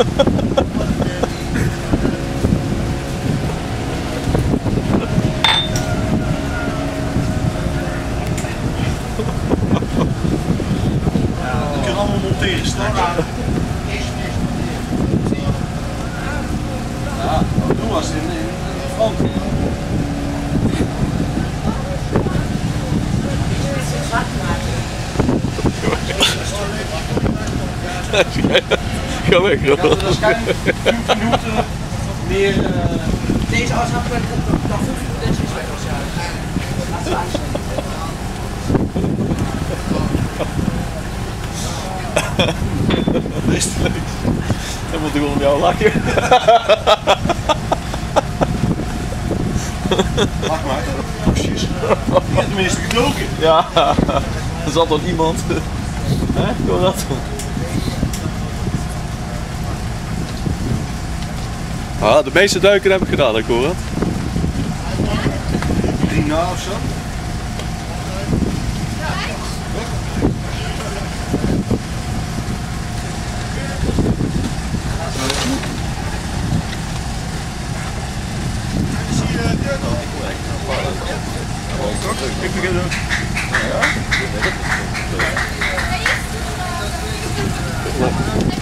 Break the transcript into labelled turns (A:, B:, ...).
A: Dat kun je monteren. Ja, doe in, in.
B: Ga weg,
A: Ja,
B: Roland.
A: waarschijnlijk 15 minuten meer. eh,
C: Deze afspraak dan 5 minuten is weg als ja. Laat het aanzien.
B: Dan moet ik om jou lachen.
A: Wacht maar. Heeft tenminste gedoken.
B: Ja, er zat dan iemand. Hè, Conrad? Ah, de meeste duiken heb ik gedaan, ik hoor het.
A: Drie na of zo?
B: Ik begin ook. Ja?